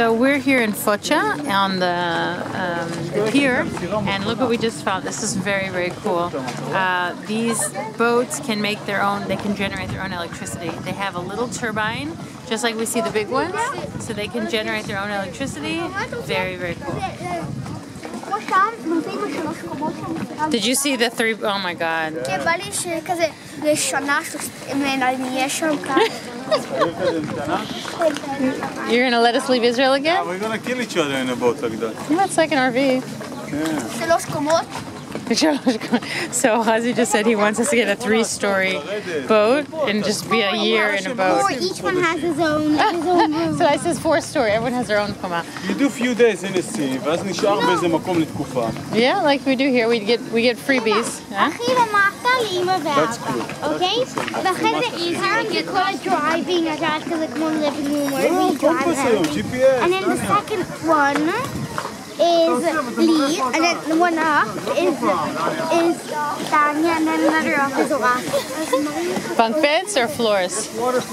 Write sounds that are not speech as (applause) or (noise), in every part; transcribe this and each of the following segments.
So we're here in Foça on the, um, the, pier, and look what we just found. This is very, very cool. Uh, these boats can make their own, they can generate their own electricity. They have a little turbine, just like we see the big ones, so they can generate their own electricity. Very, very cool. Did you see the three? Oh my god. You're gonna let us leave Israel again? Yeah, we're gonna kill each other in a boat like that. Yeah, it's like an RV. Yeah. (laughs) so Hazi just said he wants us to get a three-story boat and just be a year in a boat. Or each one has his own, his own (laughs) room. So I says four-story. Everyone has their own koma. You do few days in the sea, ואז נשאר באיזה מקום לתקופה. Yeah, like we do here. We get we get freebies. Huh? הכי למטה לאמא That's ואבא, cool. אוקיי? ואחרי זה apparently כל הדרייבינג, את יודעת, כזה כמו living room where לא, we הכל drive פה היום, everything. GPS. And then the second one is Lee, and then one up is is Tanya, and then another up is Olaf. Bunk beds or floors? Floors.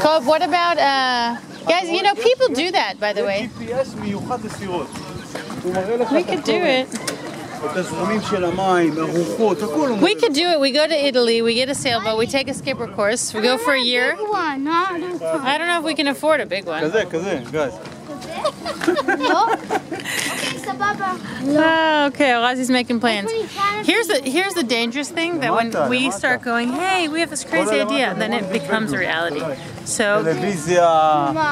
Cove, what about uh, guys? You know, people do that, by the way. We could do it. We could do it. We go to Italy, we get a sailboat, we take a skipper course, we go for a year. I don't know if we can afford a big one no. Okay, Oh, okay, Ozzy's making plans. Here's the here's the dangerous thing that when we start going, hey, we have this crazy idea, then it becomes a reality. So,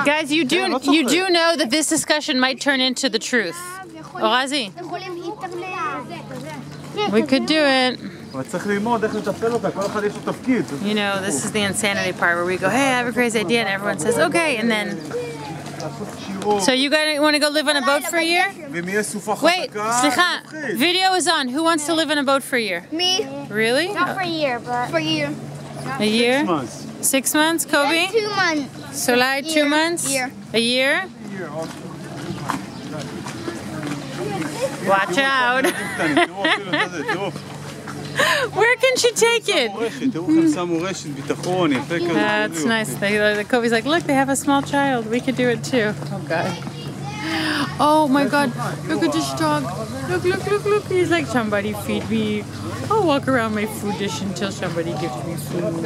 guys, you do you do know that this discussion might turn into the truth. Orazi. We could do it. You know, this is the insanity part where we go, hey, I have a crazy idea, and everyone says, okay, and then לעשות כשירות. So you guys want to go live on a boat for a year? ואם יהיה סופה Wait, חזקה, סליחה, זה מפחיד. video is on. Who wants to live on a boat for a year? Me? Really? Not for a year, but... For a year. A year? months. Six months, Kobe? Two months. Solai, two Year. months? Year. A year? Watch out. (laughs) (laughs) Where can she take it? That's nice. They, uh, the Kobe's like, look, they have a small child. We could do it too. Oh God. Oh my God! Look at this dog. Look, look, look, look. He's like somebody feed me. I'll walk around my food dish until somebody gives me food.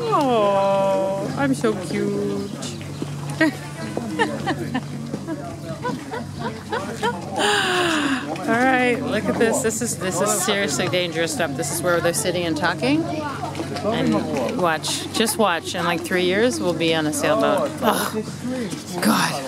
Oh, I'm so cute. (laughs) All right, look at this. This is this is seriously dangerous stuff. This is where they're sitting and talking. And watch, just watch. In like three years, we'll be on a sailboat. Oh, God.